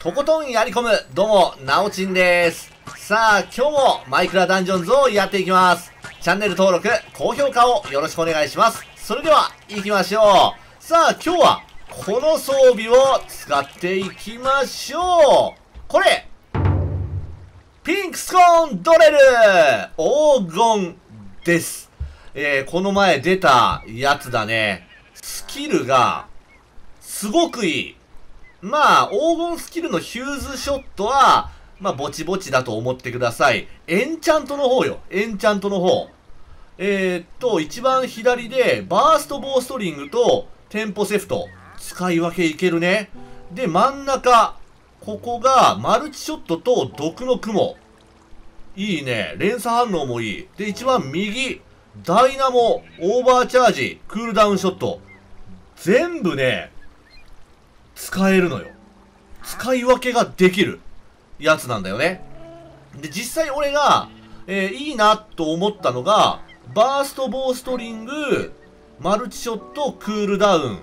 とことんやり込む、どうも、なおちんです。さあ、今日もマイクラダンジョンズをやっていきます。チャンネル登録、高評価をよろしくお願いします。それでは、行きましょう。さあ、今日は、この装備を使っていきましょう。これピンクスコーンドレル黄金です。えー、この前出たやつだね。スキルが、すごくいい。まあ、黄金スキルのヒューズショットは、まあ、ぼちぼちだと思ってください。エンチャントの方よ。エンチャントの方。えー、っと、一番左で、バーストボーストリングと、テンポセフト。使い分けいけるね。で、真ん中。ここが、マルチショットと毒の雲。いいね。連鎖反応もいい。で、一番右。ダイナモ、オーバーチャージ、クールダウンショット。全部ね、使えるのよ。使い分けができるやつなんだよね。で、実際俺が、えー、いいなと思ったのが、バーストボーストリング、マルチショット、クールダウン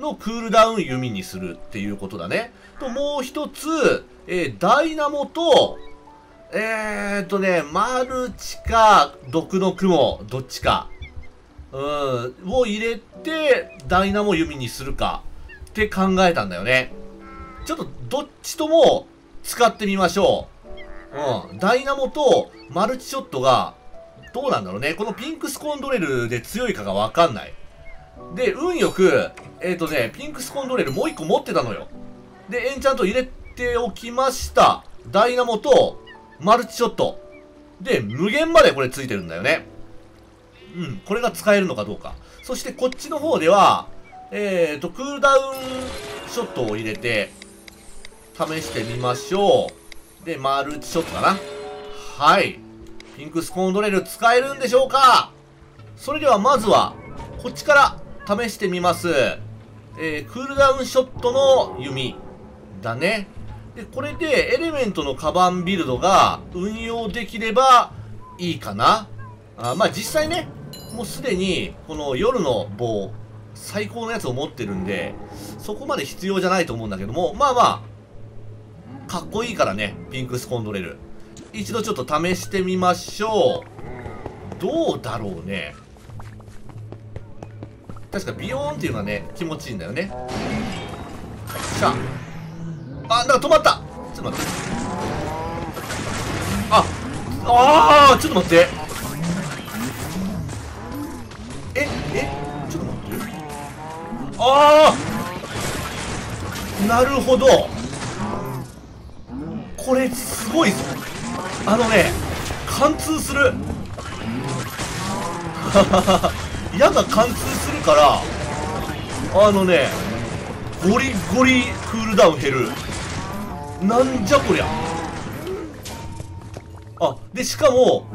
のクールダウン弓にするっていうことだね。と、もう一つ、えー、ダイナモと、えーとね、マルチか、毒の雲、どっちか。うん、を入れて、ダイナモ弓にするか、って考えたんだよね。ちょっと、どっちとも、使ってみましょう。うん。ダイナモと、マルチショットが、どうなんだろうね。このピンクスコンドレルで強いかがわかんない。で、運よく、えっ、ー、とね、ピンクスコンドレルもう一個持ってたのよ。で、エンチャント入れておきました。ダイナモと、マルチショット。で、無限までこれついてるんだよね。うん、これが使えるのかどうか。そしてこっちの方では、えーと、クールダウンショットを入れて、試してみましょう。で、マルチショットかな。はい。ピンクスコーンドレル使えるんでしょうかそれではまずは、こっちから試してみます。えー、クールダウンショットの弓だね。で、これでエレメントのカバンビルドが運用できればいいかな。あまあ実際ね、もうすでにこの夜の棒、最高のやつを持ってるんで、そこまで必要じゃないと思うんだけども、まあまあ、かっこいいからね、ピンクスコンドレル。一度ちょっと試してみましょう。どうだろうね。確かビヨーンっていうのはね、気持ちいいんだよね。さあ。あ、なんか止まったちょっと待って。あ、ああちょっと待って。ああなるほど。これすごいぞ。あのね貫通する。矢が貫通するからあのねゴリゴリクールダウン減る。なんじゃこりゃ。あでしかも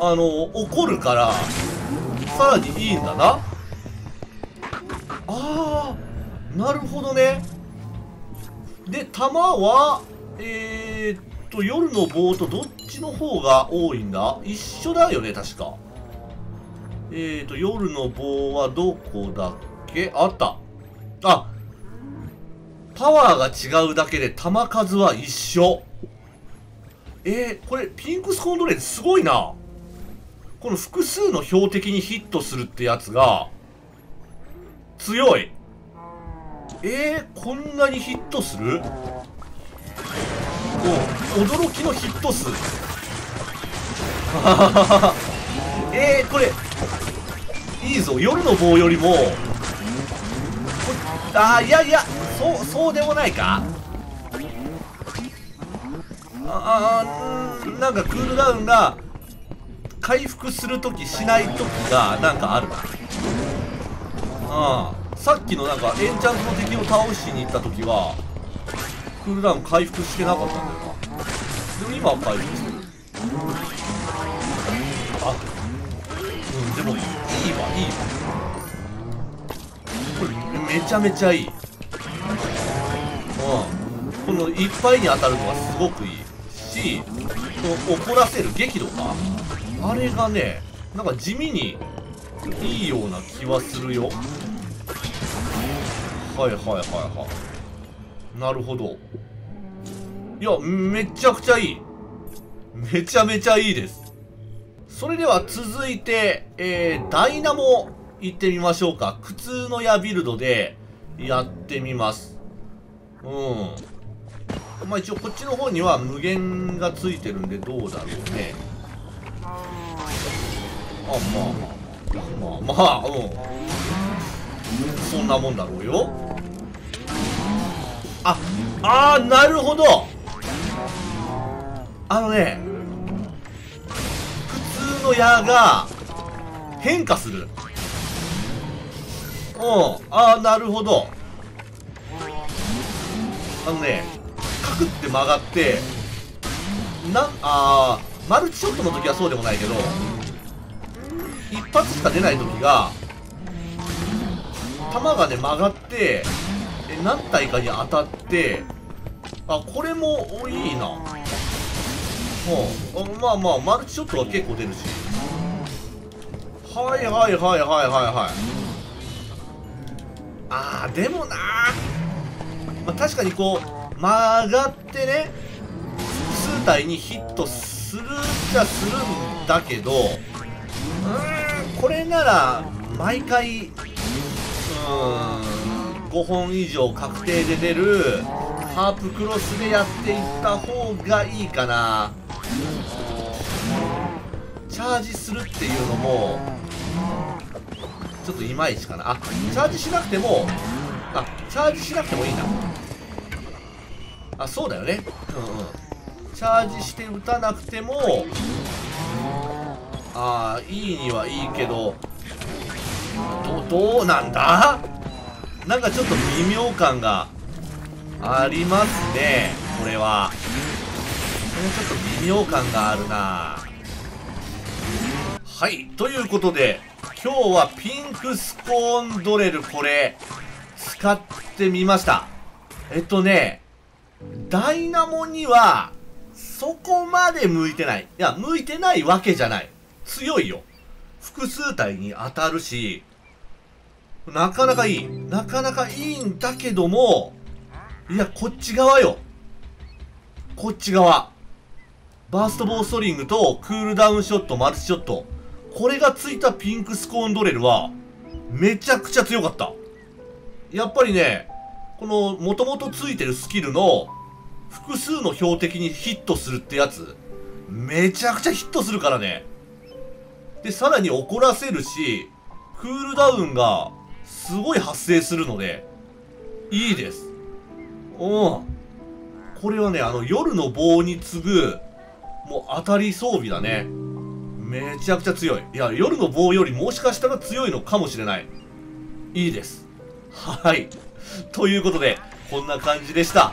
あの怒るからさらにいいんだな。なるほどねで弾はえー、っと、夜の棒とどっちの方が多いんだ？一緒だよね、確か。えー、っと、夜の棒はどこだっけ？あった。あ、パワーが違うだけで弾数は一緒。えー、これ、ピンクスコンドレーすごいな。この複数の標的にヒットするってやつが、強い。えー、こんなにヒットする？お驚きのヒット数。えー、これいいぞ。夜の棒よりもああいやいやそうそうでもないか？ああなんかクールダウンが回復するときしないときがなんかあるああさっきのなんかエンチャントの敵を倒しに行ったときはクールダウン回復してなかったんだよな。でも今は回復してる。あうんでもいいわいいわ。これめちゃめちゃいい。うん。このいっぱいに当たるのがすごくいい。しこの怒らせる激怒か。あれがねなんか地味にいいような気はするよ。はいはいはいはいなるほどいや、めちゃくちゃいい。めちゃめちゃいいです。それでは続いて、えー、ダイナモ行ってみましょうか。苦痛の矢ビルドでやってみます。うん。まあ一応こっちの方には無限がついてるんでどうだろうね。あ、まあ、まあ、まあ、うん。そんなもんだろうよ。あ、あー、なるほどあのね、普通の矢が変化する。うん。あー、なるほど。あのね、カクって曲がって、な、あー、マルチショットの時はそうでもないけど、一発しか出ない時が、球がね、曲がって、え、何体かに当たって、あ、これもいいな。うん。まあまあ、マルチショットは結構出るし。はいはいはいはいはいはい。あー、でもなまあ、確かにこう、曲がってね、数体にヒットするじゃするんだけど、うーん、これなら、毎回、5本以上確定で出る、ハープクロスでやっていった方がいいかな。チャージするっていうのも、ちょっといまいちかな。あ、チャージしなくても、あ、チャージしなくてもいいんだ。あ、そうだよね。うんうん。チャージして打たなくても、ああ、いいにはいいけど、ど、どうなんだ？なんかちょっと微妙感がありますね、これは。これちょっと微妙感があるなはい、ということで、今日はピンクスコーンドレルこれ、使ってみました。えっとね、ダイナモには、そこまで向いてない。いや、向いてないわけじゃない。強いよ。複数体に当たるし、なかなかいい。なかなかいいんだけども、いや、こっち側よ。こっち側。バーストボーストリングとクールダウンショット、マルチショット。これがついたピンクスコーンドレルは、めちゃくちゃ強かった。やっぱりね、この元々ついてるスキルの複数の標的にヒットするってやつ、めちゃくちゃヒットするからね。で、さらに怒らせるし、クールダウンがすごい発生するので、いいです。うん。これはね、あの、夜の棒に次ぐ、もう当たり装備だね。めちゃくちゃ強い。いや、夜の棒よりもしかしたら強いのかもしれない。いいです。はい。ということで、こんな感じでした。